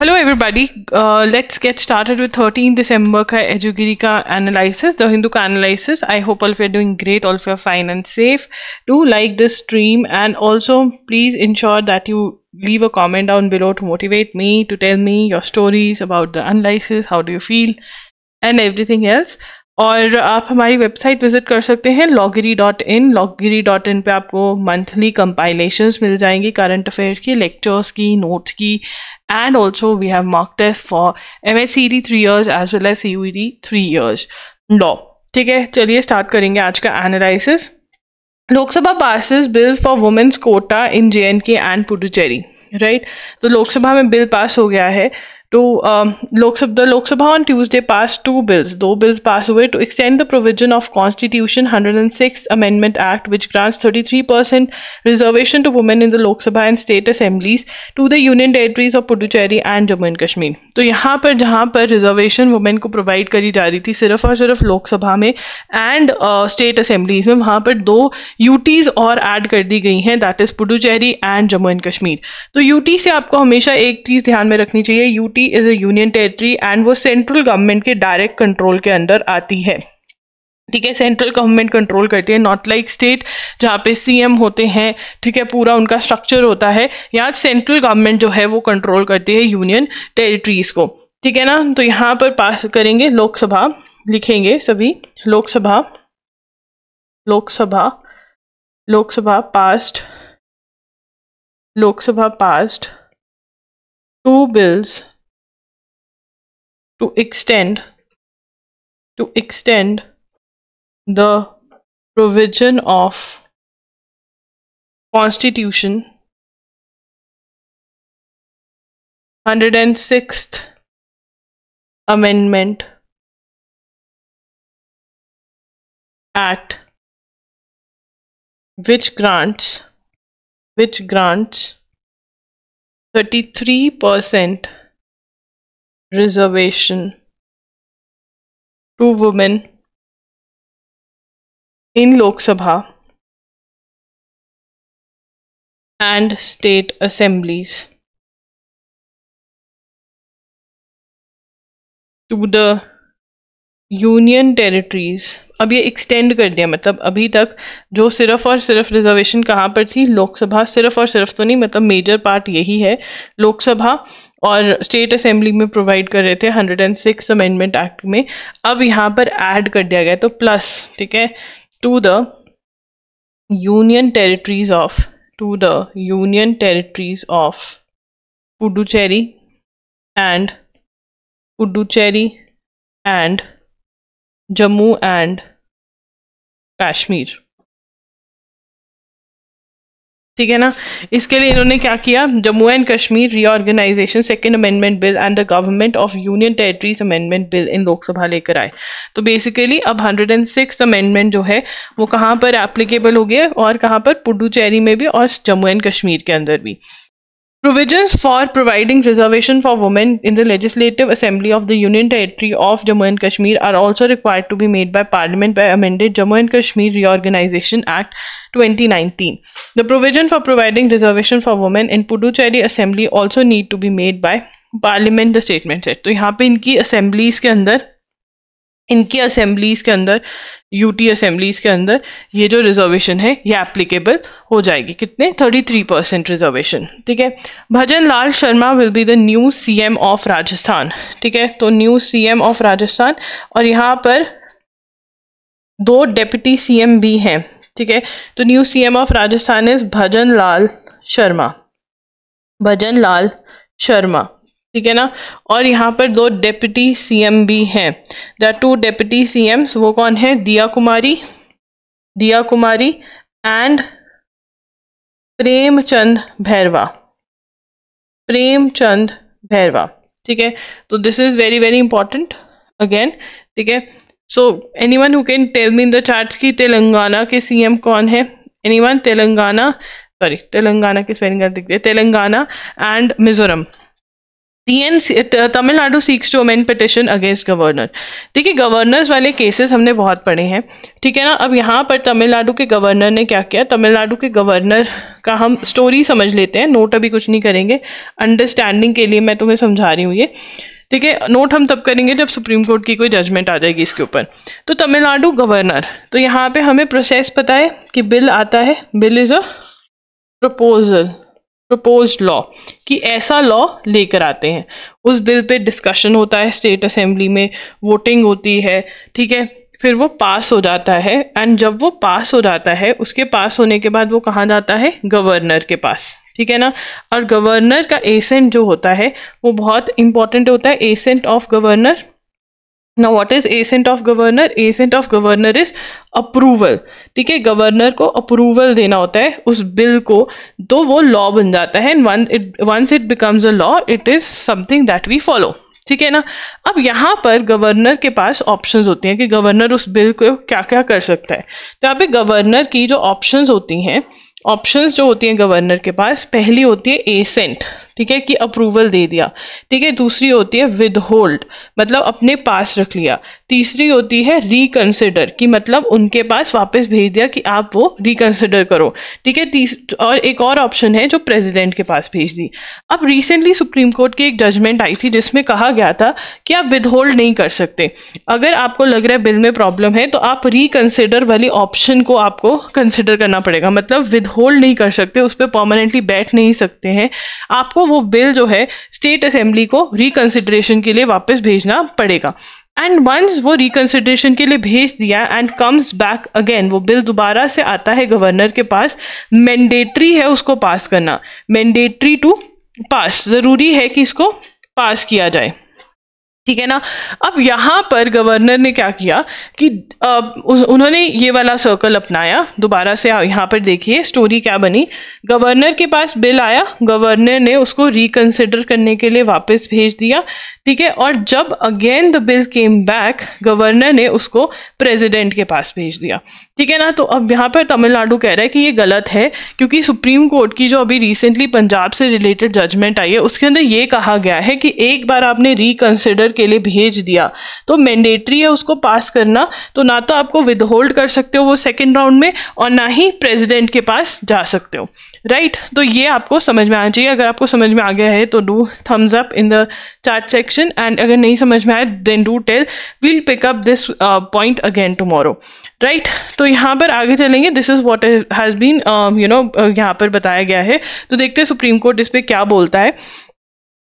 Hello everybody, uh, let's get started with 13 December ka Edugiri ka analysis, the Hindu ka analysis. I hope all of you are doing great, all of you are fine and safe. Do like this stream and also please ensure that you leave a comment down below to motivate me, to tell me your stories about the analysis, how do you feel and everything else. और आप हमारी website visit कर सकते हैं लॉगरी dot in लॉगरी dot in पर आपको monthly compilations मिल जाएंगी करंट अफेयर्स की लेक्चर्स की नोट्स की and also, we have mock test for D three well as C U D three years law ठीक है, चलिए स्टार्ट करेंगे आज का analysis Lok Sabha passes bills for women's quota in J and K and Puducherry right तो लोकसभा में bill pass हो गया है. To um, Lok Sabha, the Lok Sabha on Tuesday passed two bills. Two bills passed away to extend the provision of Constitution 106th Amendment Act, which grants 33% reservation to women in the Lok Sabha and state assemblies to the union territories of Puducherry and Jammu and Kashmir. तो यहाँ पर जहाँ पर reservation women को provide करी जा रही थी सिर्फ़ और सिर्फ़ लोकसभा में एंड स्टेट असेंबलीज में वहाँ पर दो यूटीज और ऐड कर दी गई हैं that is Puducherry and Jammu and Kashmir तो यूटी से आपको हमेशा एक चीज़ ध्यान में रखनी चाहिए UT UT is a union territory and वो सेंट्रल गवर्नमेंट के डायरेक्ट कंट्रोल के अंदर आती है। ठीक है सेंट्रल गवर्नमेंट कंट्रोल करती है नॉट लाइक स्टेट जहाँ पे सीएम होते हैं, ठीक है, पूरा उनका स्ट्रक्चर होता है, यहाँ सेंट्रल गवर्नमेंट जो है वो कंट्रोल करती है यूनियन टेरिटरीज को। ठीक है ना? तो यहाँ पर पास करेंगे लोकसभा, लिखेंगे सभी, Lok Sabha Lok Sabha Lok Sabha passed Lok Sabha passed two bills to extend to extend the provision of constitution 106th amendment act which grants which grants 33 percent reservation to women in Lok Sabha and state assemblies to the union territories अब ये extend कर दिया मतलब अभी तक जो सिर्फ़ और सिर्फ़ रिजर्वेशन कहाँ पर थी? लोकसभा सिर्फ़ और सिर्फ़ तो नहीं मतलब मेजर पार्ट यही है। लोकसभा और स्टेट असेंबली में प्रोवाइड कर रहे थे hundred and six amendment act में। अब यहाँ पर ऐड कर दिया गया तो प्लस ठीक है? To the union territories of to the union territories of Puducherry and Puducherry and Jammu and Kashmir ठीक है ना? इसके लिए इन्होंने क्या किया? Jammu and Kashmir reorganisation second amendment bill and the government of union territories amendment bill in Lok Sabha लेकर आए। तो बेसिकली अब हंड्रेड एंड सिक्स अमेंडमेंट जो है, वो कहाँ पर एप्लीकेबल हो गया और कहाँ पर पुडुचेरी में भी और जम्मू एंड कश्मीर के अंदर भी। Provisions for providing reservation for women in the Legislative Assembly of the Union Territory of Jammu and Kashmir are also required to be made by Parliament by amended Jammu and Kashmir Reorganization Act 2019. The provision for providing reservation for women in Puducherry Assembly also need to be made by Parliament the statement said. तो यहाँ पे इनकी assemblies के अंदर इनकी assemblies के अंदर UT assemblies के अंदर, ये जो रिजर्वेशन है, ये एप्लीकेबल हो जाएगी। कितने? 33 परसेंट रिजर्वेशन ठीक है? Bhajan Lal Sharma will be the new CM of Rajasthan, ठीक है? तो न्यू सीएम ऑफ़ राजस्थान, और यहाँ पर दो डेप्यूटी सीएम भी हैं, ठीक है? तो new CM of Rajasthan is Bhajan Lal Sharma, Bhajan Lal Sharma. ठीक है ना? और यहाँ पर दो डेप्यूटी सीएम भी हैं। द टू डेप्यूटी सीएम्स वो कौन है? दिया कुमारी दिया कुमारी एंड प्रेमचंद भैरवा। प्रेमचंद भैरवा, ठीक है? तो this is very very important again ठीक है? So anyone who can tell me in the chart की तेलंगाना के सीएम कौन है? Any one Telangana sorry Telangana के स्पेलिंग दिखते Telangana and Mizoram. TN Tamil Nadu seeks to amend petition against governor देखिए governors वाले केसेस हमने बहुत पढ़े हैं। ठीक है ना? अब यहाँ पर तमिलनाडु के गवर्नर ने क्या किया? तमिलनाडु के गवर्नर का हम स्टोरी समझ लेते हैं। नोट अभी कुछ नहीं करेंगे। अंडरस्टैंडिंग के लिए मैं तुम्हें समझा रही हूँ ये। ठीक है? नोट हम तब करेंगे जब सुप्रीम कोर्ट की कोई जजमेंट आ जाएगी इसके ऊपर। तो तमिलनाडु गवर्नर तो यहाँ पे हमें प्रोसेस पता है कि बिल आता है। Bill is a proposal propose law कि ऐसा लॉ लेकर आते हैं। उस बिल पे डिस्कशन होता है स्टेट असेंबली में वोटिंग होती है, ठीक है? फिर वो पास हो जाता है एंड जब वो पास हो जाता है, उसके पास होने के बाद वो कहाँ जाता है? गवर्नर के पास, ठीक है ना? और गवर्नर का एसेंट जो होता है, वो बहुत इंपॉर्टेंट होता है एसेंट ऑफ़ गवर्नर ना what is assent of governor assent of governor is approval ठीक है गवर्नर को अप्रूवल देना होता है उस बिल को तो वो लॉ बन जाता है। Once it becomes a law it is something that we follow ठीक है ना? अब यहाँ पर गवर्नर के पास ऑप्शंस होती हैं कि गवर्नर उस बिल को क्या क्या कर सकता है। तो यहाँ पे गवर्नर की जो ऑप्शंस होती हैं ऑप्शंस जो होती हैं गवर्नर के पास, पहली होती है एसेंट ठीक है, कि अप्रूवल दे दिया। ठीक है, दूसरी होती है विद होल्ड मतलब अपने पास रख लिया। तीसरी होती है रिकंसिडर कि मतलब उनके पास वापस भेज दिया कि आप वो रिकंसिडर करो। ठीक है, तीस, और एक और ऑप्शन है जो प्रेसिडेंट के पास भेज दी। अब रिसेंटली सुप्रीम कोर्ट की एक जजमेंट आई थी जिसमें कहा गया था कि आप विद होल्ड नहीं कर सकते। अगर आपको लग रहा है बिल में प्रॉब्लम है तो आप रिकंसिडर वाली ऑप्शन को आपको कंसिडर करना पड़ेगा। मतलब विद होल्ड नहीं कर सकते, उस पर परमानेंटली बैठ नहीं सकते हैं। आपको वो बिल जो है स्टेट असेंबली को रिकंसिडरेशन के लिए वापस भेजना पड़ेगा। एंड वंस वो रिकंसिडरेशन के लिए भेज दिया एंड कम्स बैक अगेन वो बिल दोबारा से आता है गवर्नर के पास मैंडेटरी है उसको पास करना। मैंडेटरी टू पास ज़रूरी है कि इसको पास किया जाए। ठीक है ना? अब यहाँ पर गवर्नर ने क्या किया कि उन्होंने ये वाला सर्कल अपनाया। दोबारा से यहाँ पर देखिए स्टोरी क्या बनी? गवर्नर के पास बिल आया। गवर्नर ने उसको रिकंसिडर करने के लिए वापस भेज दिया। ठीक है? और जब again the bill came back governor ने उसको प्रेसिडेंट के पास भेज दिया। ठीक है ना? तो अब यहाँ पर तमिलनाडु कह रहा है कि ये गलत है, क्योंकि सुप्रीम कोर्ट की जो अभी रिसेंटली पंजाब से रिलेटेड जजमेंट आई है, उसके अंदर ये कहा गया है कि एक बार आपने रिकंसिडर के लिए भेज दिया तो मैंडेटरी है उसको पास करना तो ना तो आपको विदहोल्ड कर सकते हो वो सेकेंड राउंड में, और ना ही प्रेजिडेंट के पास जा सकते हो। Right right? तो ये आपको समझ में आना चाहिए। अगर आपको समझ में आ गया है तो do thumbs up in the chat section and अगर नहीं समझ में आए then do tell we'll pick up this point again tomorrow right तो यहाँ पर आगे चलेंगे. This is what has been you know यहाँ पर बताया गया है. तो देखते हैं सुप्रीम कोर्ट इस पर क्या बोलता है.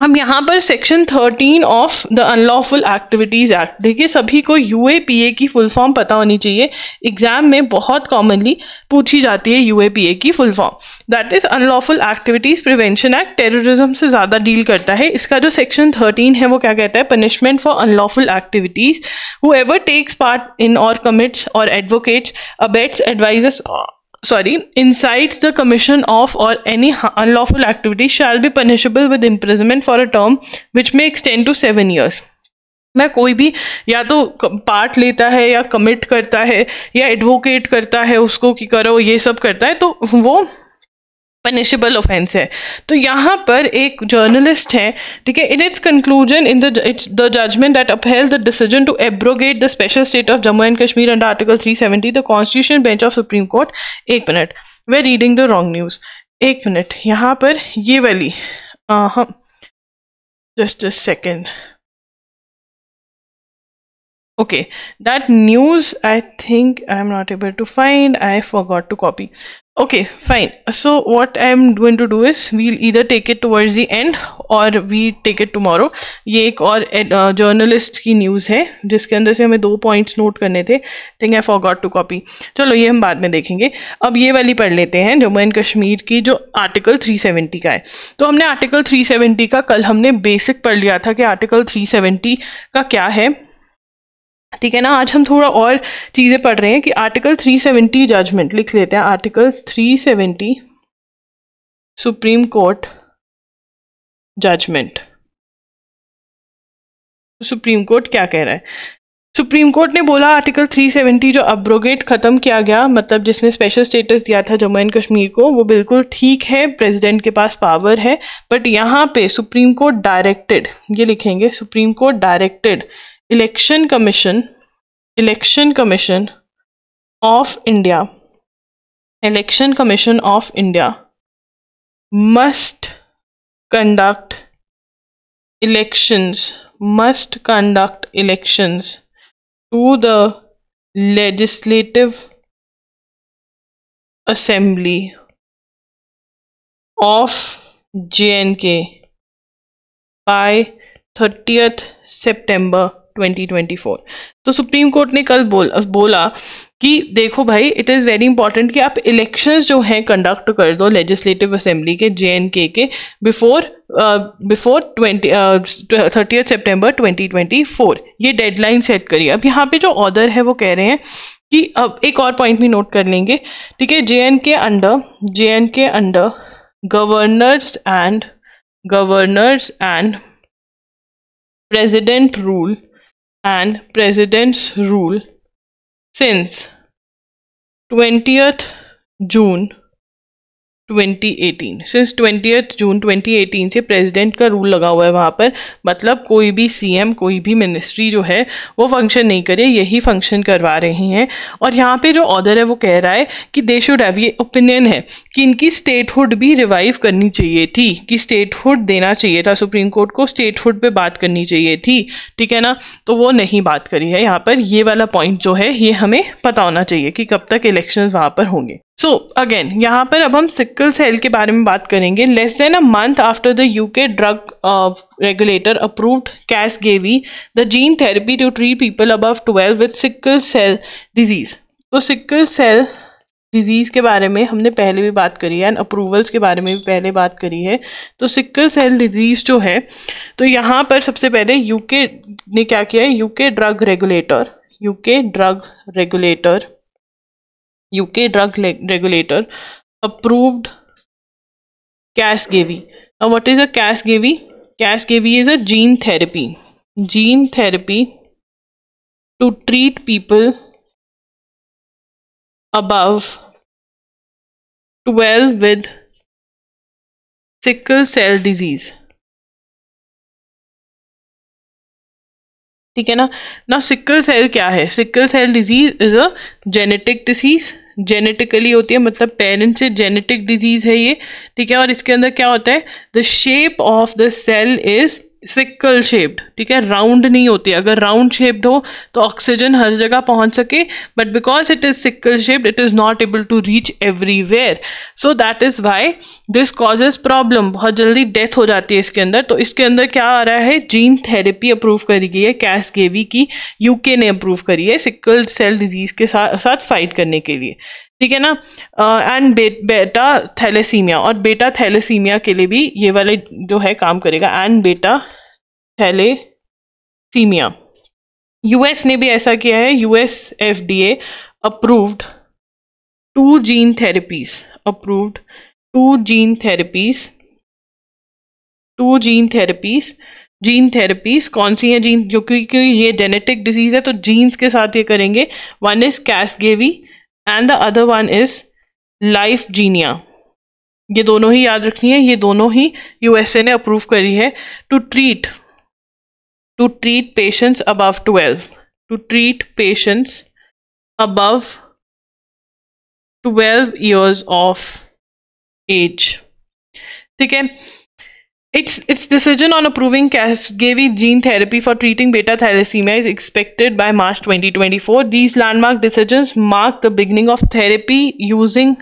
हम यहाँ पर section thirteen of the unlawful activities act देखिए सभी को यूएपीए की फुल फॉर्म पता होनी चाहिए। एग्ज़ाम में बहुत कॉमनली पूछी जाती है यूएपीए की full form that is unlawful activities prevention act terrorism से ज़्यादा डील करता है। इसका जो सेक्शन थर्टीन है, वो क्या कहता है? Punishment for unlawful activities whoever takes part in or commits or advocates abets advisers sorry incites the commission of or any unlawful activity shall be punishable with imprisonment for a term which may extend to seven years मैं कोई भी या तो part लेता है या commit करता है या एडवोकेट करता है उसको कि करो, ये सब करता है तो वो पनिशेबल ऑफेंस है। तो यहाँ पर एक जर्नलिस्ट है, ठीक है in its conclusion in the its the judgement that upheld the decision to abrogate the special state of Jammu and Kashmir under article 370 the constitution bench of supreme court एक minute we're reading the wrong news एक minute यहाँ पर ये वाली हम just a second okay that news i think i'm not able to find i forgot to copy okay fine so what i'm going to do is we'll either take it towards the end or we take it tomorrow ये एक और journalist की news है जिसके अंदर से हमें दो पॉइंट्स नोट करने थे think I forgot to copy चलो ये हम बाद में देखेंगे अब ये वाली पढ़ लेते हैं जम्मू एंड कश्मीर की जो आर्टिकल 370 का है तो हमने आर्टिकल 370 का कल हमने बेसिक पढ़ लिया था कि आर्टिकल 370 का क्या है ठीक है ना? आज हम थोड़ा और चीज़ें पढ़ रहे हैं कि आर्टिकल 370 जजमेंट लिख लेते हैं। Article 370 supreme court judgement supreme court क्या कह रहा है? सुप्रीम कोर्ट ने बोला आर्टिकल 370 जो अब्रोगेट खत्म किया गया मतलब जिसने स्पेशल स्टेटस दिया था जम्मू एंड कश्मीर को, वो बिल्कुल ठीक है प्रेसिडेंट के पास पावर है बट यहाँ पे सुप्रीम कोर्ट डायरेक्टेड ये लिखेंगे supreme court directed election commission election commission of india. Election commission of india must conduct elections must conduct elections to the legislative assembly of jnk by 30th september 2024 तो supreme court ने कल बोल, बोला कि देखो भाई इट इज़ वेरी इंपॉर्टेंट कि आप इलेक्शंस जो हैं कंडक्ट कर दो लेजिस्लेटिव असेंबली के जे एन के के before before twenty thirty September twenty twenty four ये डेडलाइन सेट करिए। अब यहाँ पे जो ऑर्डर है, वो कह रहे हैं कि अब एक और पॉइंट भी नोट कर लेंगे। ठीक है J and K under J and K under governors and governors and president rule and president's rule since 20th June 2018 since twenty June 2018 से प्रेसिडेंट का रूल लगा हुआ है वहाँ पर मतलब कोई भी सीएम कोई भी मिनिस्ट्री जो है, वो फ़ंक्शन नहीं करे, यही फ़ंक्शन करवा रहे हैं। और यहाँ पे जो ऑर्डर है, वो कह रहा है कि दे शुड हैव ये ओपिनियन है कि इनकी स्टेटहुड भी रिवाइव करनी चाहिए थी, कि स्टेटहुड देना चाहिए था सुप्रीम कोर्ट को स्टेटहुड पे बात करनी चाहिए थी। ठीक है ना? तो वो नहीं बात करी है। यहाँ पर ये वाला पॉइंट जो है, ये हमें पता होना चाहिए कि कब तक इलेक्शन वहाँ पर होंगे। सो अगेन यहाँ पर अब हम सिक्कल सेल के बारे में बात करेंगे. Less than a month after the UK drug regulator approved gave the gene therapy to treat people above 12 with sickle cell disease तो सिक्कल सेल डिज़ीज़ के बारे में हमने पहले भी बात करी है एंड अप्रूवल्स के बारे में भी पहले बात करी है. तो सिक्कल सेल डिज़ीज़ जो है तो यहाँ पर सबसे पहले यूके ने क्या किया है? UK drug regulator UK drug regulator UK drug regulator approved Casgevy. Now, what is a Casgevy? Casgevy is a gene therapy. Gene therapy to treat people above 12 with sickle cell disease. ठीक है ना? ना sickle cell क्या है? Sickle cell disease is a genetic disease genetically होती है मतलब parent से जेनेटिक डिज़ीज़ है ये। ठीक है, और इसके अंदर क्या होता है? The shape of the cell is sickle shaped ठीक है? राउंड नहीं होती। अगर राउंड शेप्ड हो तो ऑक्सीजन हर जगह पहुँच सके but because it is sickle shaped it is not able to reach everywhere so that is why this causes problem बहुत जल्दी डेथ हो जाती है इसके अंदर। तो इसके अंदर क्या आ रहा है? जीन थेरेपी अप्रूव करी गई है कैस गेवी की यूके ने अप्रूव करी है सिक्कल सेल डिज़ीज़ के साथ साथ फाइट करने के लिए। ठीक है ना? एंड बेटा थैलेसीमिया और बेटा थैलेसीमिया के लिए भी ये वाले जो है काम करेगा। एंड बेटा थैलेसीमिया यूएस ने भी ऐसा किया है US FDA approved two gene therapies approved two gene therapies two gene therapies gene therapies कौन सी है जीन जो क्योंकि ये जेनेटिक डिज़ीज़ है तो जीन्स के साथ ये करेंगे। One is Casgevy and the other one is Lyfgenia ये दोनों ही याद रखनी है, ये दोनों ही यूएसए ने अप्रूव करी है to treat to treat patients above twelve to treat patients above twelve years of age ठीक है? Its, its decision on approving Casgevy gene therapy for treating beta thalassemia is expected by March 2024. These landmark decisions mark the beginning of therapy using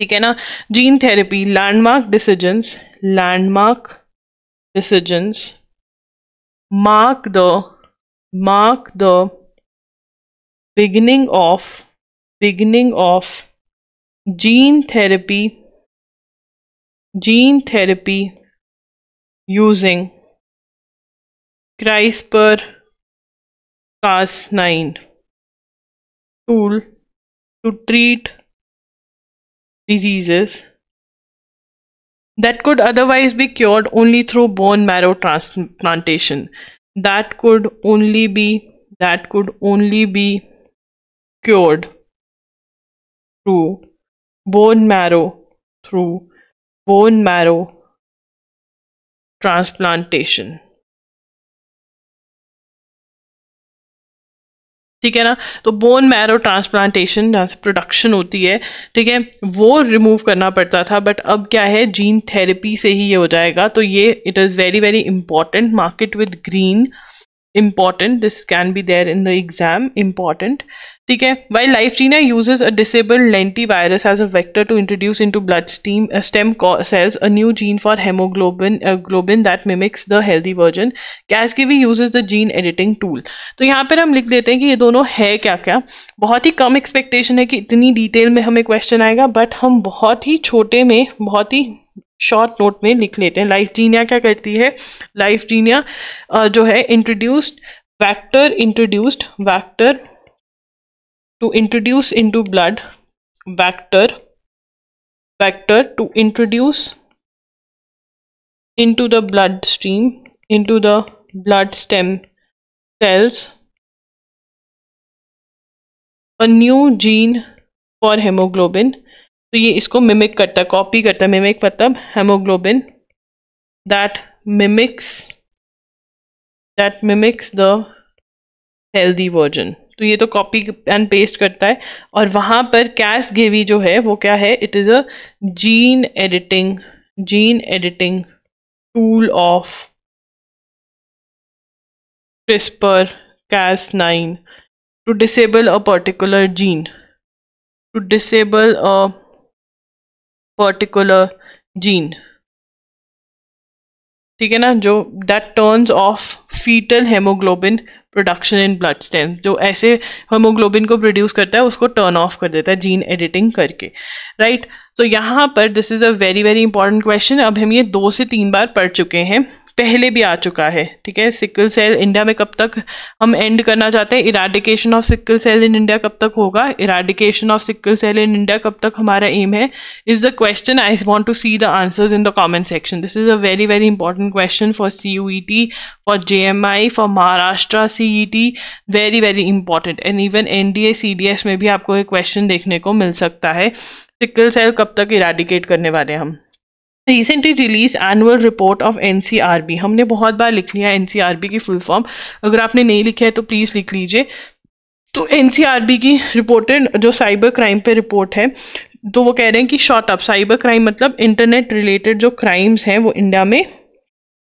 ठीक है ना gene therapy landmark decisions landmark decisions mark the mark the beginning of beginning of gene therapy using CRISPR-Cas9 tool to treat diseases that could otherwise be cured only through bone marrow transplantation. That could only be that could only be cured through bone marrow through bone marrow transplantation. ठीक है ना? तो bone marrow transplantation जहाँ से production होती है, ठीक है, वो रिमूव करना पड़ता था बट अब क्या है? जीन थेरेपी से ही ये हो जाएगा। तो ये it is very very important market with green important. This can be there in the exam. Important. ठीक है? Why Lyfgenia uses a disabled lentivirus as a vector to introduce into blood steam stem cells a new gene for haemoglobin globin that mimics the healthy version Casgevy use the gene editing tool तो यहाँ पर हम लिख देते हैं कि ये दोनों है क्या क्या बहुत ही कम एक्सपेक्टेशन है कि इतनी डिटेल में हमें क्वेश्चन आएगा बट हम बहुत ही छोटे में, बहुत ही शॉर्ट नोट में लिख लेते हैं। लाइफ जीनिया क्या करती है? लाइफ जीनिया uh, जो है introduced vector introduced vector to introduce into blood vector vector to introduce into the bloodstream into the blood stem cells a new gene for hemoglobin तो ये इसको मिमिक करता है कॉपी करता है मिमिक मतलब haemoglobin that mimics that mimics the healthy version तो ये तो कॉपी एंड पेस्ट करता है। और वहाँ पर कैश गेवी जो है, वो क्या है? It is a gene editing gene editing tool of CRISPR Cas9 to disable a particular gene, to disable a particular gene ठीक है ना? जो that turns off foetal haemoglobin production in blood stem जो ऐसे होमोग्लोबिन को produce करता है, उसको टर्न ऑफ़ कर देता है जीन एडिटिंग करके राइट तो यहाँ पर this is a very very important question अब हम ये दो से तीन बार पढ़ चुके हैं। पहले भी आ चुका है, ठीक है? सिकल सेल इंडिया में कब तक हम एंड करना चाहते हैं? Eradication of sickle cell in India कब तक होगा? Eradication of sickle cell in India कब तक हमारा एम है? Is the question I want to see the answers in the comment section this is a very very important question for C U E T for J M I for Maharashtra C E T very very important and even N D A C D S में भी आपको एक question देखने को मिल सकता है। Sickle cell कब तक इराडिकेट करने वाले हैं हम? Recently release annual report of NCRB हमने बहुत बार लिख लिया एनसीआरबी की फुल फॉर्म अगर आपने नहीं लिखा है तो प्लीज़ लिख लीजिए. तो एनसीआरबी की रिपोर्टेड जो साइबर क्राइम पे रिपोर्ट है तो वो कह रहे हैं कि शॉर्ट अप साइबर क्राइम मतलब इंटरनेट रिलेटेड जो क्राइम्स हैं वो इंडिया में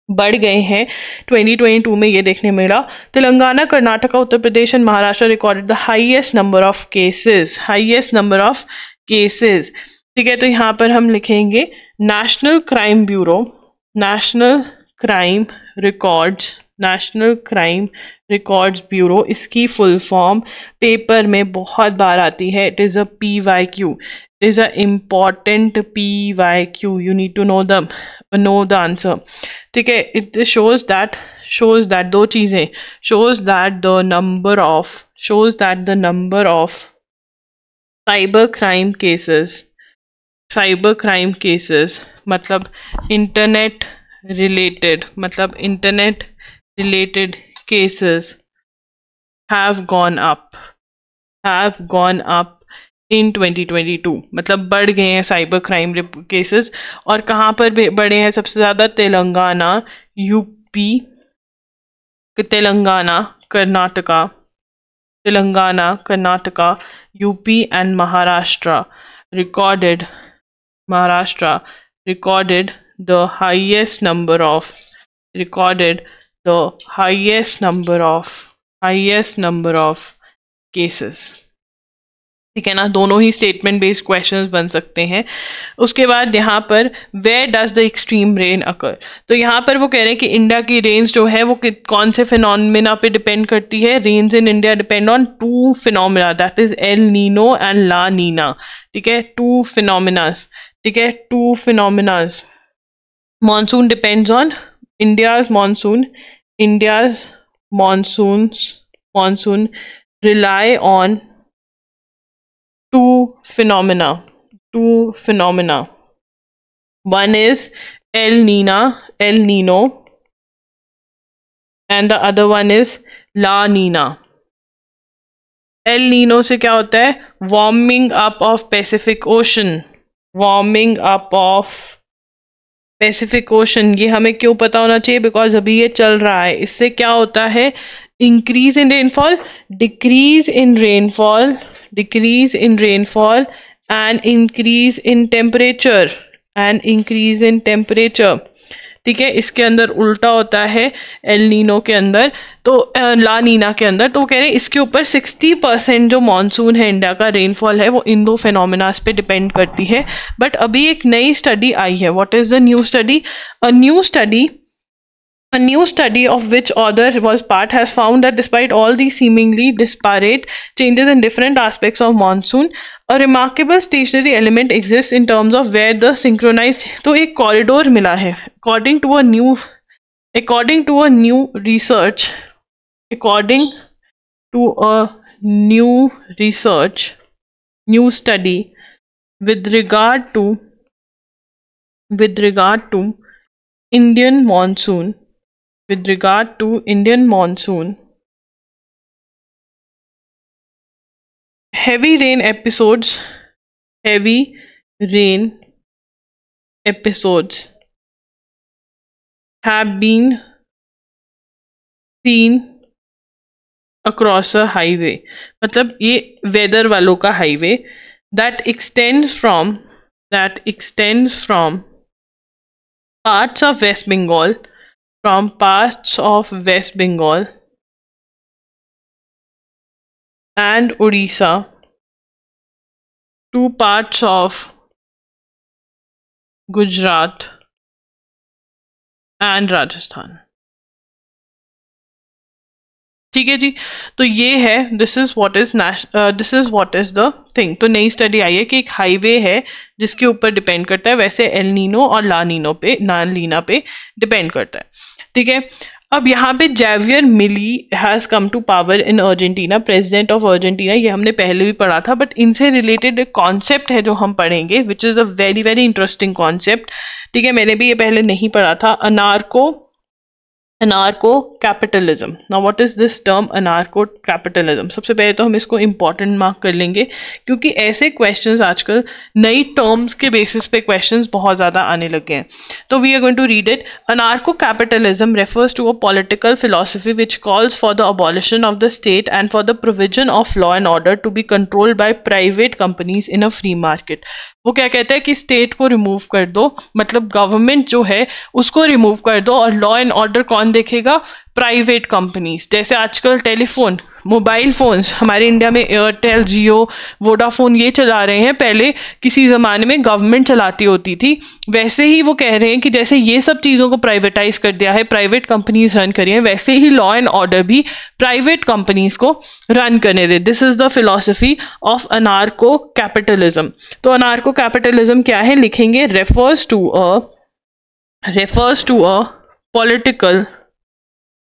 बढ़ गए हैं. 2022 में ये देखने मिला. Telangana, Karnataka, Uttar Pradesh and Maharashtra recorded the highest number of cases highest number of cases ठीक है तो यहाँ पर हम लिखेंगे national crime bureau national crime records national crime records bureau इसकी फुल फॉर्म पेपर में बहुत बार आती है। It is a P Y Q it is a important P Y Q you need to know the know the answer ठीक है it shows that shows that दो चीज़ें. Shows that the number of shows that the number of cyber crime cases. Cyber crime cases मतलब internet related मतलब internet related cases have gone up have gone up in 2022 मतलब बढ़ गए हैं cyber crime cases और कहाँ पर बढ़े हैं? सबसे ज़्यादा Telangana UP Telangana, Karnataka Telangana, Karnataka UP and Maharashtra recorded Maharashtra recorded the highest number of, recorded the highest number of, highest number of cases. ठीक है ना? दोनों ही स्टेटमेंट बेस्ड क्वेश्चंस बन सकते हैं। उसके बाद यहाँ पर where does the extreme rain occur तो यहाँ पर वो कह रहे हैं कि इंडिया की रेंज जो है, वो कौन से फिनोमिना पे डिपेंड करती है? Range in India depend on two phenomena that is El Nino and La Nina ठीक है? Two phenomenas you get two phenomena monsoon depends on india's monsoon. India's monsoons monsoon rely on two phenomena two phenomena. One is el Nino, el nino and the other one is la nina. El nino se kya hota hai warming up of pacific ocean. Warming up of Pacific Ocean ये हमें क्यों पता होना चाहिए? Because अभी ये चल रहा है। इससे क्या होता है? Increase in rainfall decrease in rainfall decrease in rainfall and increase in temperature and increase in temperature ठीक है इसके अंदर उल्टा होता है एल नीनो के अंदर तो ला नीना के अंदर तो कह रहे हैं इसके ऊपर 60 परसेंट जो मानसून है इंडिया का रेनफॉल है वो इन दो फेनोमिनास पे डिपेंड करती है बट अभी एक नई स्टडी आई है what is the new study a new study A new study of which author was part has found that despite all these seemingly disparate changes in different aspects of monsoon, a remarkable stationary element exists in terms of where the synchronized तो एक corridor मिला है according to a new according to a new research according to a new research new study with regard to with regard to Indian monsoon with regard to Indian monsoon, heavy rain episodes, heavy rain episodes have been seen across a highway मतलब ये weather वालों का highway that extends from that extends from parts of West Bengal from parts of West Bengal and Odisha to parts of Gujarat And Rajasthan ठीक है जी? तो ये है this is what is this is what is the thing तो नई study आई है कि एक हाईवे है, जिसके ऊपर डिपेंड करता है, वैसे एल नीनो और ला नीनो पे ना लीना पे डिपेंड करता है। ठीक है? अब यहाँ पे Javier Milei has come to power in Argentina president of Argentina ये हमने पहले भी पढ़ा था बट इनसे रिलेटेड एक कॉन्सेप्ट है जो हम पढ़ेंगे which is a very very interesting concept ठीक है मैंने भी ये पहले नहीं पढ़ा था। अनारको अनारको कैपिटलिज्म ना what is this term anarcho capitalism सबसे पहले तो हम इसको इंपॉर्टेंट मार्क कर लेंगे, क्योंकि ऐसे क्वेश्चंस आजकल नई टर्म्स के बेसिस पे क्वेश्चंस बहुत ज़्यादा आने लगे हैं। तो we are going to read it anarcho capitalism refers to a political philosophy which calls for the abolition of the state and for the provision of law and order to be controlled by private companies in a free market वो क्या कहता है कि state को remove कर दो मतलब government जो है, उसको रिमूव कर दो और लॉ एंड ऑर्डर कौन देखेगा प्राइवेट कंपनीज़ जैसे आजकल टेलीफोन मोबाइल फ़ोन्स हमारे इंडिया में एयरटेल जियो वोडाफोन ये चला रहे हैं। पहले किसी ज़माने में गवर्नमेंट चलाती होती थी। वैसे ही वो कह रहे हैं कि जैसे ये सब चीज़ों को प्राइवेटाइज कर दिया है प्राइवेट कंपनीज़ रन करी हैं, वैसे ही लॉ एंड ऑर्डर भी प्राइवेट कंपनीज़ को रन करने दे। This is the philosophy of anarcho capitalism तो अनार्को कैपिटलिज्म क्या है? लिखेंगे refers to a refers to a political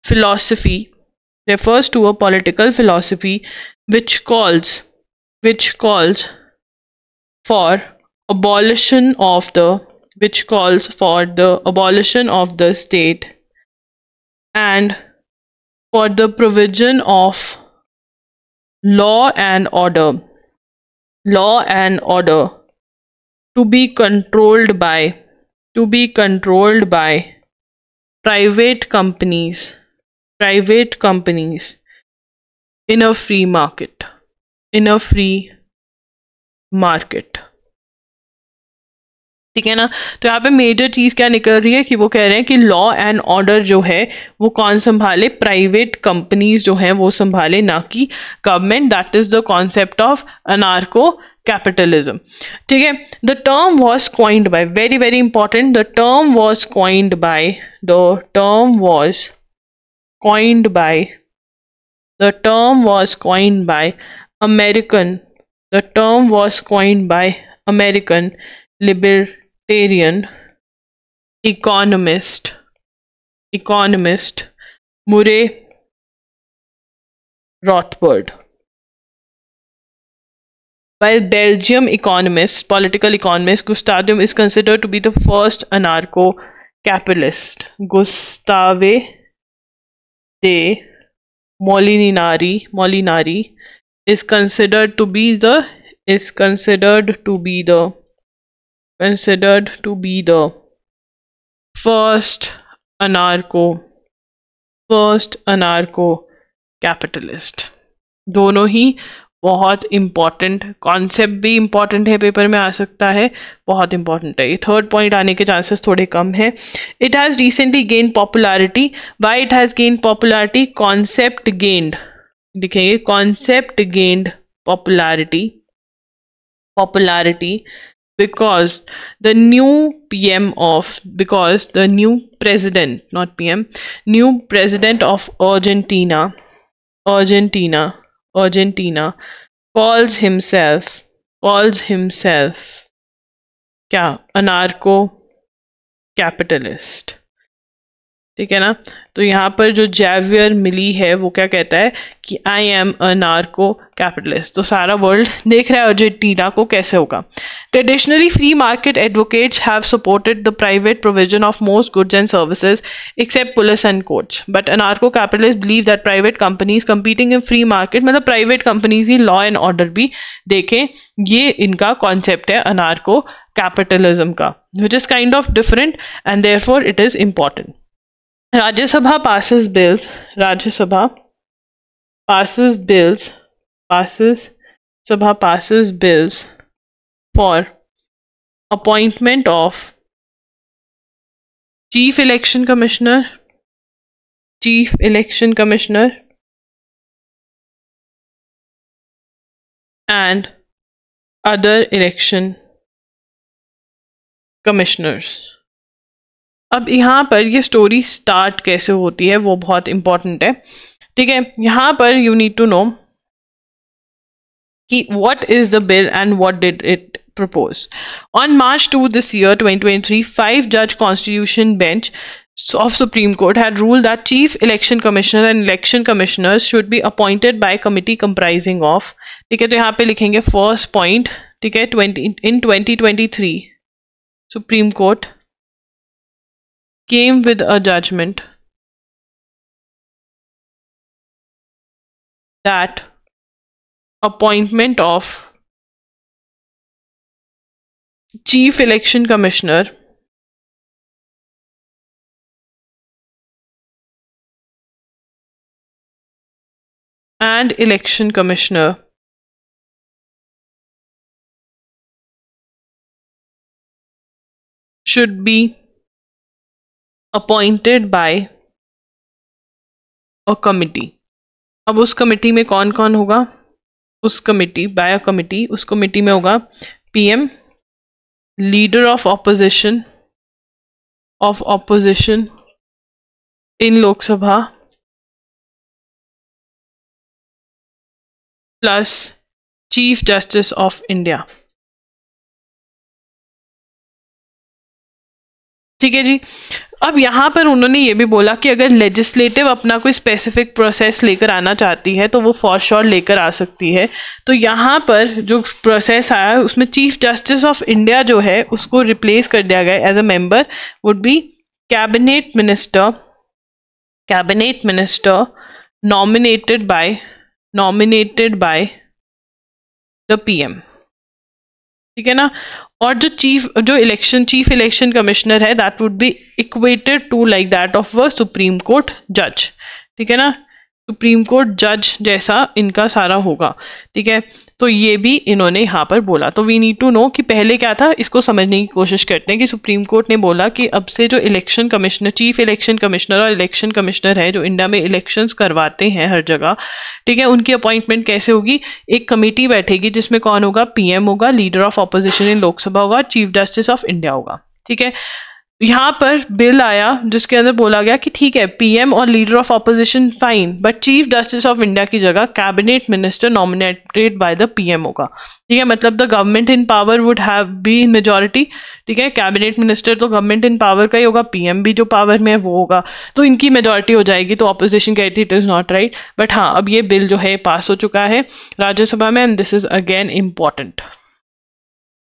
philosophy refers to a political philosophy which calls which calls for abolition of the which calls for the abolition of the state and for the provision of law and order law and order to be controlled by to be controlled by private companies private companies in a free market, in a free market. ठीक है ना? तो यहाँ पे major चीज़ क्या निकल रही है कि वो कह रहे हैं कि लॉ एंड ऑर्डर जो है, वो कौन संभाले? प्राइवेट कंपनीज़ जो हैं, वो संभाले ना कि government that is the concept of anarcho capitalism ठीक है? The term was coined by very very important the term was coined by the term was coined by the term was coined by American the term was coined by American libertarian economist economist Murray Rothbard While Belgium economist, political economist Gustav is considered to be the first anarcho-capitalist. Gustave de Molinari, Molinari is considered to be the is considered to be the considered to be the first anarcho first anarcho capitalist दोनों ही बहुत important concept भी important है paper में आ सकता है, बहुत इंपॉर्टेंट है। ये थर्ड पॉइंट आने के चांसेस थोड़े कम है। It has recently gain popularity why it has gain popularity concept gained लिखेंगे concept gained popularity popularity because the new PM of, because the new president, not PM new president of Argentina Argentina Argentina, calls himself calls himself anarcho capitalist. ठीक है ना? तो यहाँ पर जो जैवियर मिली है, वो क्या कहता है कि I am anarcho capitalist तो सारा वर्ल्ड देख रहा है अर्जेंटीना को कैसे होगा? Traditionally free market advocates have supported the private provision of most goods and services except police and courts but anarcho capitalist believe that private companies competing in free market मतलब private companies ही law and order भी देखें, ये इनका concept है anarcho capitalism का which is kind of different and there it is important Rajya Sabha passes bills. Rajya Sabha passes bills. Passes Sabha passes bills for appointment of Chief Election Commissioner, Chief Election Commissioner, and other election commissioners. अब यहाँ पर ये story start कैसे होती है वो बहुत important है ठीक है यहाँ पर यू नीड टू नो कि what is the bill and what did it propose on march 2 this year 2023 five judge constitution bench of supreme court had ruled that chief election commissioner and election commissioners should be appointed by committee comprising of ठीक है तो यहाँ पे लिखेंगे first point ठीक है 20 in 2023 supreme court came with a judgment that appointment of chief election commissioner and election commissioner. Should be appointed by a committee अब उस कमिटी में कौन कौन होगा? उस कमिटी बाय अ कमिटी उस कमिटी में होगा PM leader of opposition of opposition in Lok Sabha plus chief justice of India ठीक है जी? अब यहाँ पर उन्होंने ये भी बोला कि अगर लेजिस्लेटिव अपना कोई स्पेसिफिक प्रोसेस लेकर आना चाहती है तो वो फॉर श्योर लेकर आ सकती है। तो यहाँ पर जो प्रोसेस आया, उसमें चीफ जस्टिस ऑफ़ इंडिया जो है, उसको रिप्लेस कर दिया गया as a member would be cabinet minister cabinet minister nominated by nominated by the PM ठीक है ना? और जो चीफ जो इलेक्शन चीफ इलेक्शन कमिश्नर है that would be equated to like that of the Supreme Court जज ठीक है ना? सुप्रीम कोर्ट जज जैसा इनका सारा होगा। ठीक है? तो ये भी इन्होंने यहाँ पर बोला। तो वी नीड टू नो कि पहले क्या था? इसको समझने की कोशिश करते हैं कि सुप्रीम कोर्ट ने बोला कि अब से जो election commissioner chief election commissioner और इलेक्शन कमिश्नर है, जो इंडिया में इलेक्शंस करवाते हैं हर जगह, ठीक है, उनकी अपॉइंटमेंट कैसे होगी? एक कमेटी बैठेगी जिसमें कौन होगा? पीएम होगा leader of opposition in Lok Sabha होगा चीफ जस्टिस ऑफ़ इंडिया होगा, ठीक है? यहाँ पर बिल आया, जिसके अंदर बोला गया कि ठीक है पीएम और leader of opposition fine but chief justice of India की जगह cabinet minister nominated by the PM होगा। ठीक है मतलब the government in power would have be majority ठीक है कैबिनेट मिनिस्टर तो गवर्नमेंट इन पावर का ही होगा पीएम भी जो पावर में है, वो होगा। तो इनकी मेजोरिटी हो जाएगी तो ऑपोजिशन कहती it is not right but हाँ अब ये बिल जो है पास हो चुका है राज्यसभा में and this is again important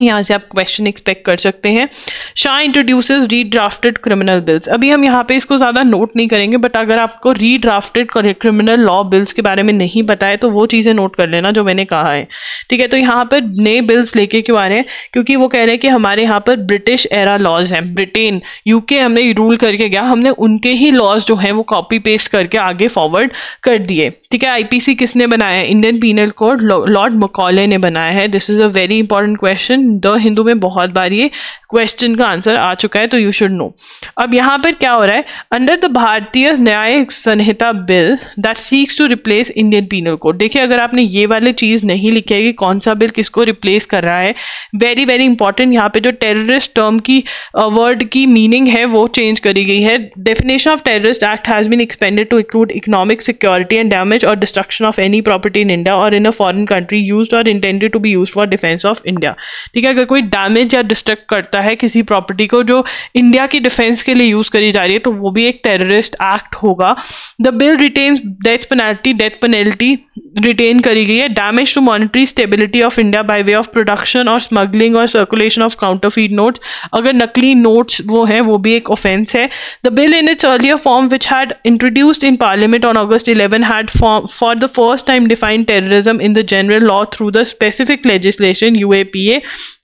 यहाँ से आप क्वेश्चन एक्सपेक्ट कर सकते हैं। Shah introduces redrafted criminal bills अभी हम यहाँ पे इसको ज़्यादा नोट नहीं करेंगे बट अगर आपको रीड्राफ्टेड क्रिमिनल लॉ बिल्स के बारे में नहीं पता है तो वो चीज़ें नोट कर लेना जो मैंने कहा है। ठीक है तो यहाँ पर नए बिल्स लेके क्यों आ रहे हैं? क्योंकि वो कह रहे हैं कि हमारे यहाँ पर ब्रिटिश एरा लॉज हैं। ब्रिटेन यूके हमने रूल करके गया। हमने उनके ही लॉज जो हैं, वो कॉपी पेस्ट करके आगे फॉरवर्ड कर दिए। ठीक है आईपीसी किसने बनाया है? Indian penal code Lord Macaulay ने बनाया है। This is a very important question the Hindu में बहुत बार ये क्वेश्चन का आंसर आ चुका है तो यू शुड नो अब यहाँ पर क्या हो रहा है? Under the Bharatiya Nyaya Sanhita bill that seeks to replace Indian penal code देखिए अगर आपने ये वाले चीज़ नहीं लिखी है कि कौन सा बिल किसको रिप्लेस कर रहा है वेरी वेरी इंपॉर्टेंट यहाँ पे जो टेररिस्ट टर्म की वर्ड uh, की मीनिंग है वो चेंज करी गई है. Definition of terrorist act has been expanded to include economic security and damage और destruction of any property in India और in a foreign country use और intended to be use for defence of India ठीक है? अगर कोई damage या destruct करता है किसी प्रॉपर्टी को जो इंडिया की डिफेंस के लिए यूज़ करी जा रही है तो वो भी एक टेररिस्ट एक्ट होगा। The bill retains death penalty death penalty retain करी गई है। Damage to monetary stability of India by way of production और स्मगलिंग और सर्कुलेशन ऑफ़ काउंटरफीड नोट्स अगर नकली नोट्स वो हैं, वो भी एक ऑफेंस है। The bill in its earlier form which had introduced in parliament on August eleven had for the first time define terrorism in the general law through the specific legislation UAPA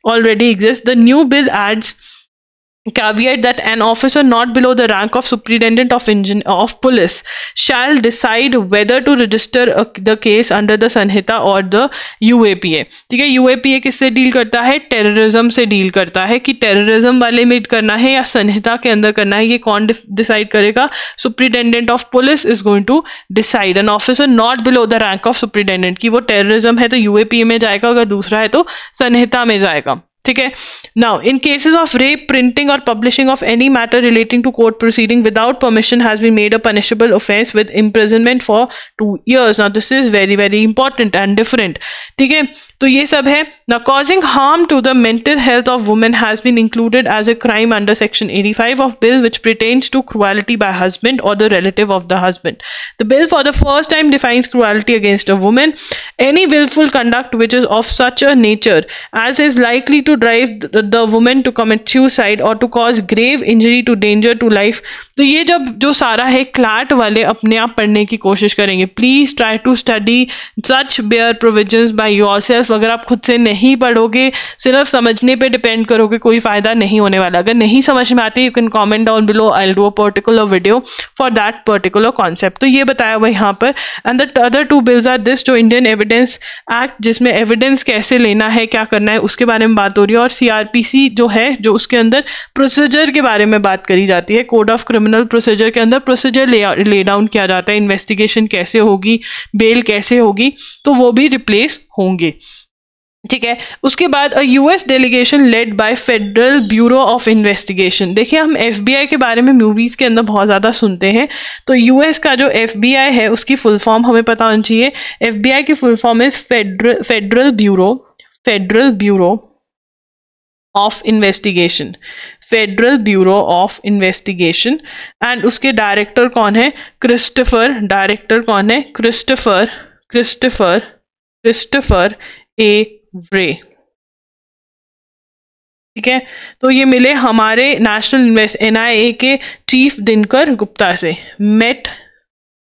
already exists. The new bill adds caveat that an officer not below the rank of superintendent of engine of police shall decide whether to register a, the case under the Sanhita और the UAPA ठीक है UAPA किससे deal करता है? Terrorism से deal करता है कि टेररिज्म वाले में करना है या संहिता के अंदर करना है ये कौन डिसाइड करेगा? Superintendent of police is going to decide an officer not below the rank of superintendent की वो टेररिज्म है तो यूएपीए में जाएगा अगर दूसरा है तो संहिता में जाएगा। ठीक है now in cases of rape printing or publishing of any matter relating to court proceeding without permission has been made a punishable offense with imprisonment for two years now this is very very important and different ठीक है तो ये सब है। ना causing harm to the mental health of women has been included as a crime under section 85 five of bill which pertains to cruelty by husband और the relative of the husband the bill for the first time defines cruelty against a women any wilful conduct which is of such a nature as is likely to drive the women to commit suicide और to cause grave injury to danger to life तो ये जब, जो सारा है, CLAT वाले अपने आप पढ़ने की कोशिश करेंगे। Please try to study such bare provision by yourself yourself अगर आप खुद से नहीं पढ़ोगे, सिर्फ़ समझने पे डिपेंड करोगे, कोई फ़ायदा नहीं होने वाला। अगर नहीं समझ में आती you can comment down below I do a particular video for that particular concept तो ये बताया हुआ यहाँ पर। And the other two bills are this जो इंडियन एविडेंस एक्ट जिसमें एविडेंस कैसे लेना है, क्या करना है, उसके बारे में बात हो रही है। और सीआरपीसी जो है, जो उसके अंदर प्रोसीजर के बारे में बात करी जाती है। कोड ऑफ़ क्रिमिनल प्रोसीजर के अंदर प्रोसीजर ले डाउन किया जाता है। इन्वेस्टिगेशन कैसे होगी बेल कैसे होगी तो वो भी रिप्लेस होंगे। ठीक है? उसके बाद US delegation led by Federal Bureau of Investigation देखिए, हम एफबीआई के बारे में मूवीज़ के अंदर बहुत ज़्यादा सुनते हैं। तो यूएस का जो एफबीआई है, उसकी फुल फॉर्म हमें पता होनी चाहिए। एफबीआई की full form is Federal Federal Bureau Federal Bureau of Investigation Federal Bureau of Investigation and उसके डायरेक्टर कौन है? क्रिस्टोफर डायरेक्टर कौन है? Christopher Christopher Christopher A Wray ठीक है? तो ये मिले हमारे नेशनल एन के चीफ दिनकर गुप्ता से। Met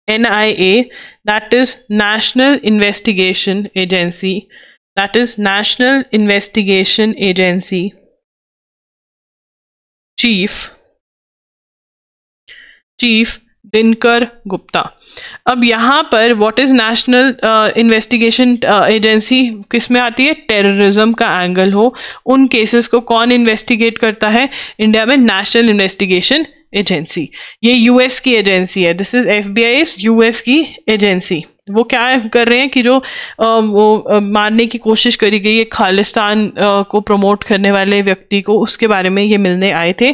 N I A that is National Investigation Agency that is National Investigation Agency chief chief Dinkar Gupta. अब यहाँ पर what is National Investigation agency किसमें आती है? टेररिज्म का एंगल हो। उन केसेस को कौन इन्वेस्टिगेट करता है? इंडिया में नेशनल इन्वेस्टिगेशन एजेंसी ये यूएस की एजेंसी है। This is F B I US की एजेंसी वो क्या कर रहे हैं कि जो आ, वो मारने की कोशिश करी गई है खालिस्तान को प्रमोट करने वाले व्यक्ति को उसके बारे में ये मिलने आए थे।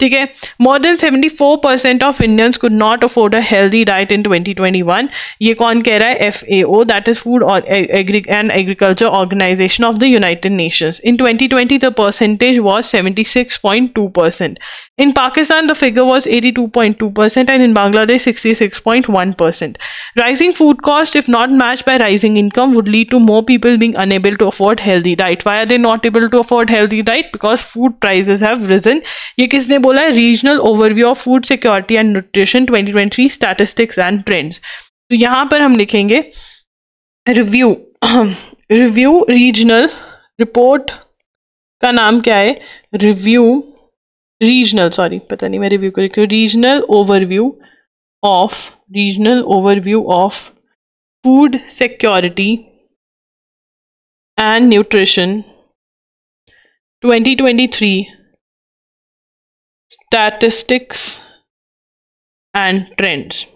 ठीक है? More than 74 percent of Indians could not afford a healthy diet in 2021 ये कौन कह रहा है? F A O that is Food and Agriculture Organization of the United Nations in 2020 the percentage was 76.2 percent In Pakistan, the figure was 82.2% and in Bangladesh, 66.1%. Rising food cost, if not matched by rising income, would lead to more people being unable to afford healthy diet. Why are they not able to afford healthy diet? Because food prices have risen. ये किसने बोला है Regional Overview of Food Security and Nutrition 2023 Statistics and Trends. तो यहाँ पर हम लिखेंगे review review regional report का नाम क्या है रिव्यू रीजनल सॉरी पता नहीं मैं रिव्यू रही regional overview of regional overview of food security and nutrition 2023 statistics and trends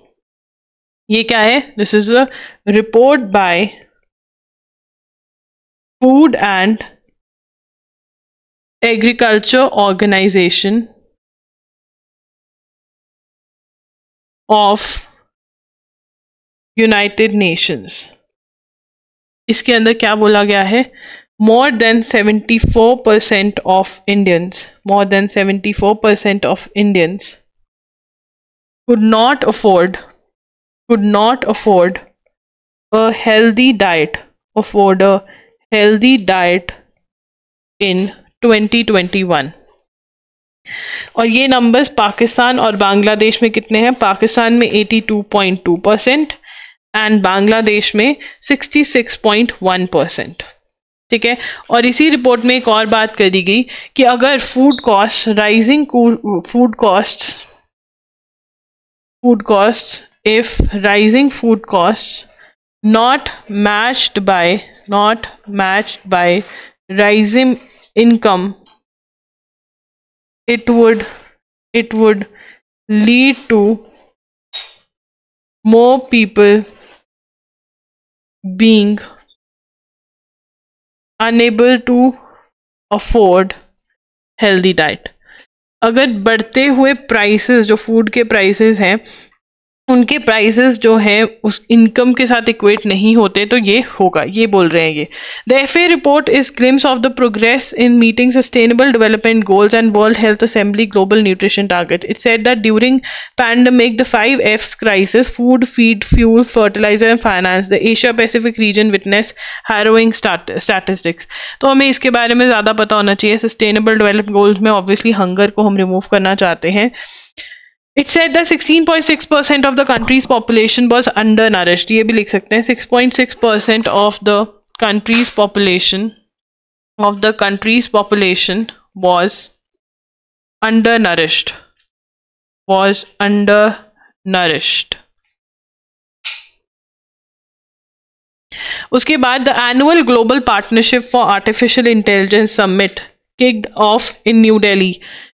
ये क्या है? This is a report by food and agriculture organization of United Nations इसके अंदर क्या बोला गया है more than 74 percent of Indians more than 74 percent of Indians could not afford could not afford a healthy diet afford a healthy diet in 2021 और ये numbers Pakistan और बांग्लादेश में कितने हैं? पाकिस्तान में 82.2 परसेंट एंड बांग्लादेश में 66.1 परसेंट ठीक है? और इसी रिपोर्ट में एक और बात करी गई कि अगर food cost rising food cost food cost if rising food cost not matched by not matched by rising income it would it would lead to more people being unable to afford healthy diet अगर बढ़ते हुए prices जो food के prices हैं उनके prices जो हैं, उस इनकम के साथ इक्वेट नहीं होते तो ये होगा, ये बोल रहे हैं ये। The F A report is glimpse of the progress in meeting sustainable development goals and world health assembly global nutrition target it set that during pandemic the five Fs crisis food feed fuel fertiliser and finance the Asia Pacific region witness harrowing statistics तो हमें इसके बारे में ज़्यादा पता होना चाहिए। Sustainable develop goals में ऑब्वियसली हंगर को हम रिमूव करना चाहते हैं। It said that 16.6% of the country's population was undernourished. ये भी लिख सकते हैं 6.6% of the country's population of the country's population was undernourished. Was undernourished. उसके बाद the annual global partnership for artificial intelligence summit kicked off in New Delhi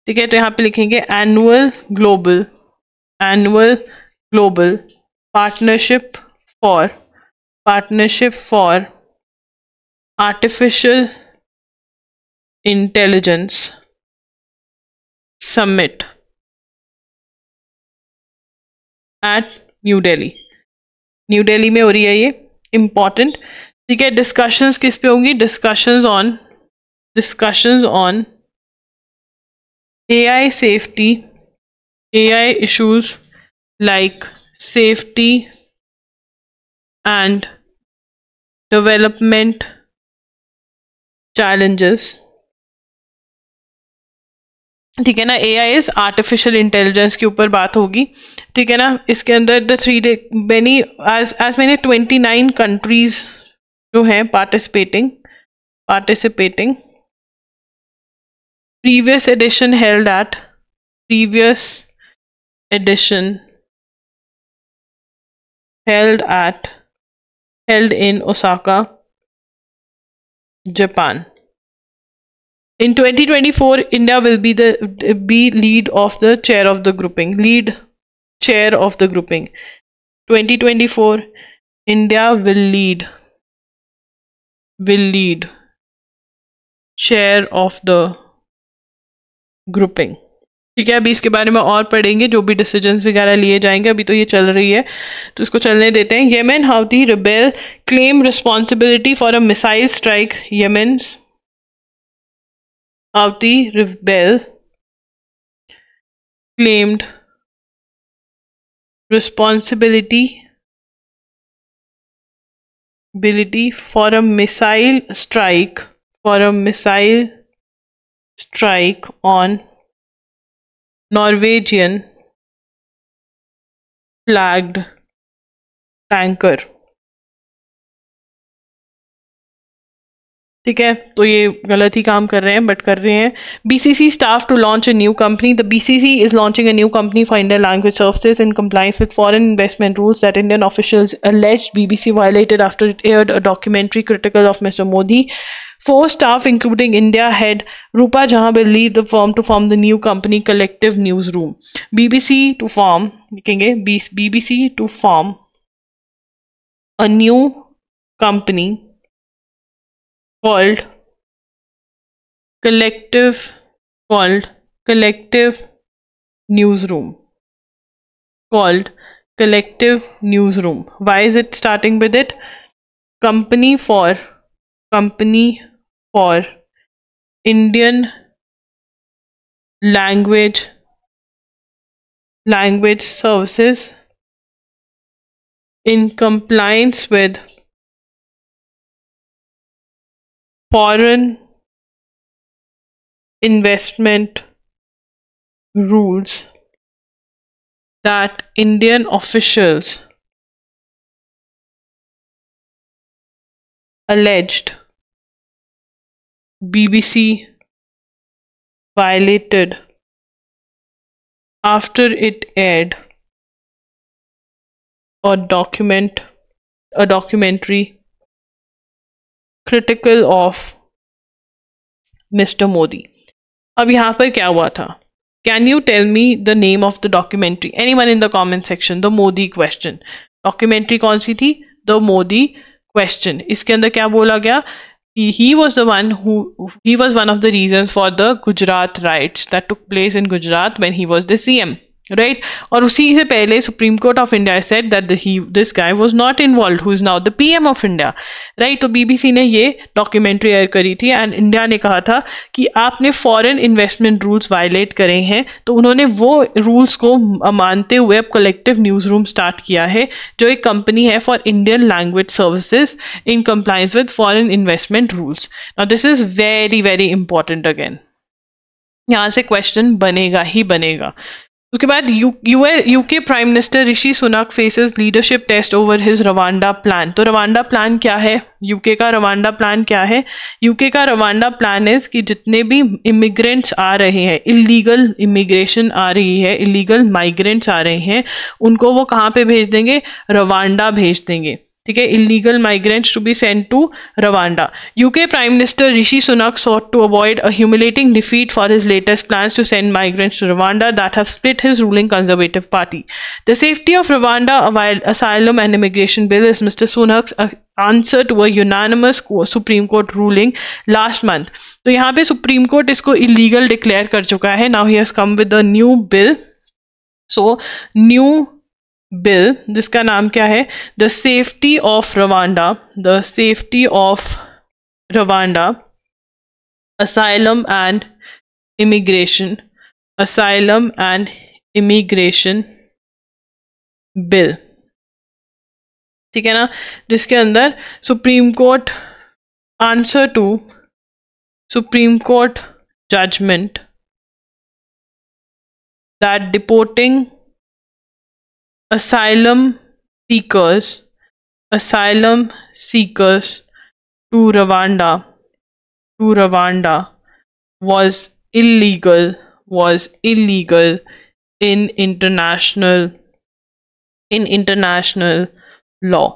ठीक है तो यहाँ पे लिखेंगे annual global annual global partnership for partnership for artificial intelligence summit at New Delhi New Delhi में हो रही है ये इंपॉर्टेंट ठीक है डिस्कशंस किस पे होंगी? Discussions on discussions on AI safety, AI issues like safety and development challenges. ठीक है ना? A I is artificial intelligence के ऊपर बात होगी। ठीक है ना? इसके अंदर the three day many as as many twenty nine countries जो हैं participating participating previous edition held at previous edition held at held in Osaka Japan. In 2024 India will be the be lead of the chair of the grouping lead chair of the grouping. 2024 India will lead will lead chair of the grouping ठीक है, अभी इसके बारे में और पढ़ेंगे, जो भी डिसीजंस वगैरह लिए जाएँगे, अभी तो ये चल रही है। तो इसको चलने देते हैं। Yemen Houthi rebel claim responsibility for a missile strike Yemen Houthi rebel claimed responsibility, ability for a missile strike, for a missile strike on Norwegian flagged tanker ठीक है तो ये गलत ही काम कर रहे हैं बट कर रहे हैं। BBC staff to launch a new company the BBC is launching a new company for Indian language service in compliance with foreign investment rules that Indian officials alleged BBC violated after it aired a documentary critical of mister Modi Four staff, including India head Rupa Jahan, will leave the firm to form the new company Collective Newsroom. BBC to form, लिखेंगे BBC to form a new company called collective called collective newsroom called collective newsroom why is it starting with it company for company for indian language language services in compliance with foreign investment rules that Indian officials alleged BBC violated after it aired a document a documentary critical of Mr. Modi. अब यहाँ पर क्या हुआ था can you tell me the name of the documentary anyone in the comment section the Modi question documentary कौन सी थी the Modi question इसके अंदर क्या बोला गया he was the one who he was one of the reasons for the Gujarat riots that took place in Gujarat when he was the CM. Right और उसी से पहले supreme court of India said that he this guy was not involved who is now the PM of India right तो BBC ने ये documentary air करी थी and India ने कहा था कि आपने फॉरेन इन्वेस्टमेंट रूल्स वायलेट करे हैं तो उन्होंने वो रूल्स को मानते हुए अब कलेक्टिव न्यूज़ रूम स्टार्ट किया है, जो एक कंपनी है for Indian language services in compliance with foreign investment rules now this is very very important again यहाँ से क्वेश्चन बनेगा ही बनेगा। उसके बाद UK prime minister Rishi Sunak faces leadership test over his Rwanda plan तो Rwanda plan क्या है? यूके का रवांडा प्लान क्या है? यूके का रवांडा प्लान इज़ कि जितने भी इमिग्रेंट्स आ रहे हैं इलीगल इमिग्रेशन आ रही है इलीगल माइग्रेंट्स आ रहे हैं, उनको वो कहाँ पे भेज देंगे? रवांडा भेज देंगे। ठीक है illegal migrants to be send to Rwanda UK prime minister Rishi Sunak sought to avoid a humiliating defeat for his latest plans to send migrants to Rwanda that have split his ruling Conservative Party the safety of Rwanda asylum and immigration bill is mister Sunak answer to a unanimous supreme court ruling last month तो यहाँ पे supreme court इसको illegal declare कर चुका है. Now he has come with a new bill so new bill, जिसका नाम क्या है? The safety of Rwanda the safety of Rwanda asylum and immigration, asylum and immigration bill. ठीक है ना? जिसके अंदर supreme court answer to supreme court judgment that deporting asylum seekers asylum seekers to Rwanda to Rwanda was illegal was illegal in international in international law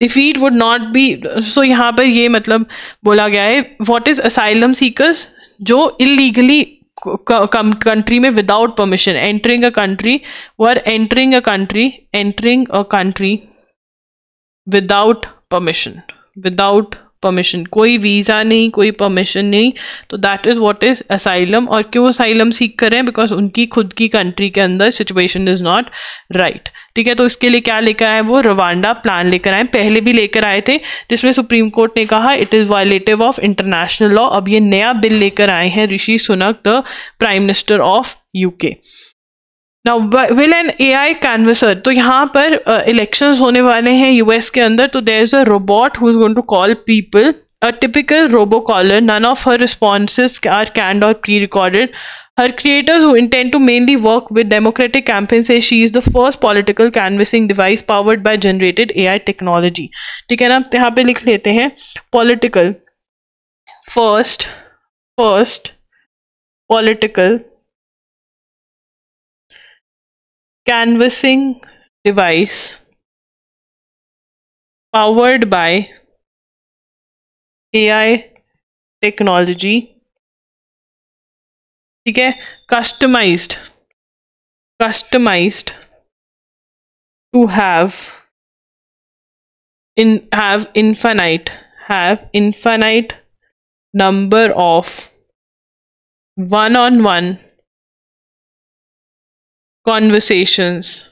defeat would not be so यहाँ पर ये मतलब बोला गया है what is asylum seekers जो illegally country में without permission entering a country or entering a country entering a country without permission without permission कोई वीज़ा नहीं, कोई परमिशन नहीं तो that is what is asylum और क्यों असाइलम सीख करें? बिकॉज़ उनकी खुद की कंट्री के अंदर सिचुएशन इज़ नॉट राइट ठीक है तो इसके लिए क्या लेकर आए वो? रवांडा प्लान लेकर आए पहले भी लेकर आए थे जिसमें सुप्रीम कोर्ट ने कहा it is violative of international law अब ये नया बिल लेकर आए हैं Rishi Sunak the prime minister of UK now will an A I canvasser तो यहाँ पर इलेक्शन uh, होने वाले हैं यूएस के अंदर तो there is a robot who is going to call people a typical robo caller none of her responses are canned or pre-recorded her creators who intend to mainly work with democratic campaigns say she is the first political canvassing device powered by generated AI technology ठीक है ना यहाँ पे लिख लेते हैं political first first political canvassing device powered by AI technology ठीक है customized customized to have in have infinite have infinite number of one-on-one conversations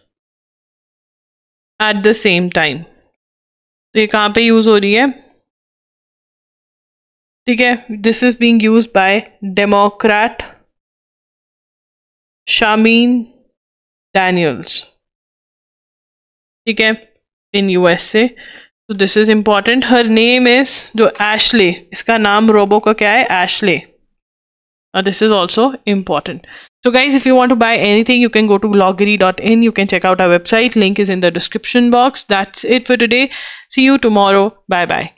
at the same time तो ये कहाँ पे यूज हो रही है ठीक है this is being use by democrat Shamin Daniels ठीक है इन यूएसए तो this is important her name is जो एशले इसका नाम रोबो का क्या है Ashley Uh, this is also important. So guys, if you want to buy anything, you can go to loggery.in. You can check out our website. Link is in the description box. That's it for today. See you tomorrow. Bye bye.